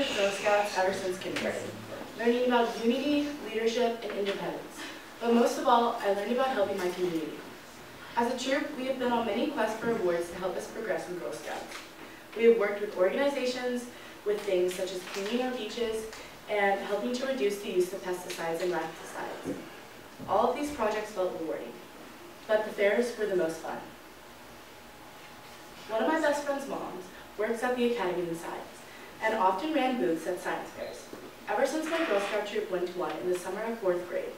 with Girl Scouts ever since kindergarten, learning about unity, leadership, and independence. But most of all, I learned about helping my community. As a troop, we have been on many quests for awards to help us progress in Girl Scouts. We have worked with organizations with things such as cleaning our beaches and helping to reduce the use of pesticides and pesticides. All of these projects felt rewarding, but the fairs were the most fun. One of my best friend's moms works at the Academy in Science and often ran booths at science fairs. Ever since my Girl Scout troop went to one in the summer of fourth grade,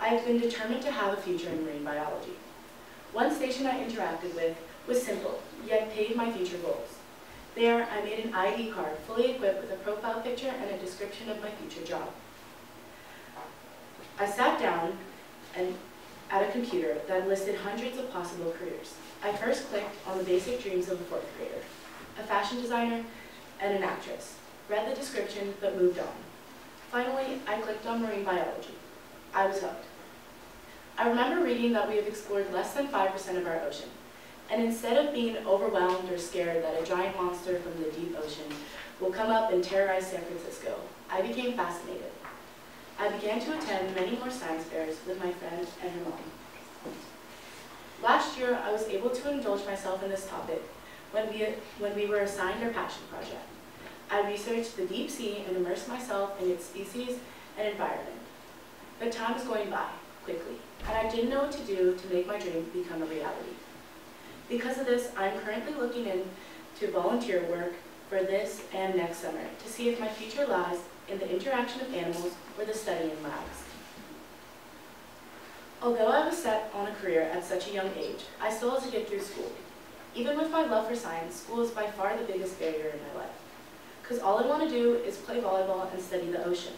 I have been determined to have a future in marine biology. One station I interacted with was simple, yet paved my future goals. There, I made an ID card fully equipped with a profile picture and a description of my future job. I sat down and at a computer that listed hundreds of possible careers. I first clicked on the basic dreams of a fourth grader, a fashion designer, and an actress. Read the description, but moved on. Finally, I clicked on marine biology. I was hooked. I remember reading that we have explored less than 5% of our ocean. And instead of being overwhelmed or scared that a giant monster from the deep ocean will come up and terrorize San Francisco, I became fascinated. I began to attend many more science fairs with my friend and her mom. Last year, I was able to indulge myself in this topic when we, when we were assigned our passion project. I researched the deep sea and immersed myself in its species and environment. But time was going by, quickly, and I didn't know what to do to make my dream become a reality. Because of this, I'm currently looking into volunteer work for this and next summer to see if my future lies in the interaction of animals or the study in labs. Although I was set on a career at such a young age, I still had to get through school. Even with my love for science, school is by far the biggest barrier in my life. Because all I want to do is play volleyball and study the ocean.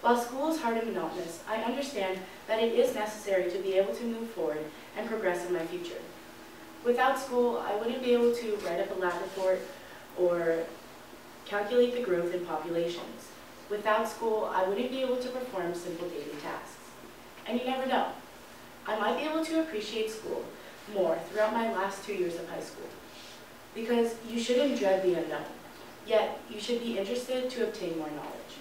While school is hard and monotonous, I understand that it is necessary to be able to move forward and progress in my future. Without school, I wouldn't be able to write up a lab report or calculate the growth in populations. Without school, I wouldn't be able to perform simple daily tasks. And you never know. I might be able to appreciate school more throughout my last two years of high school. Because you shouldn't dread the unknown, yet you should be interested to obtain more knowledge.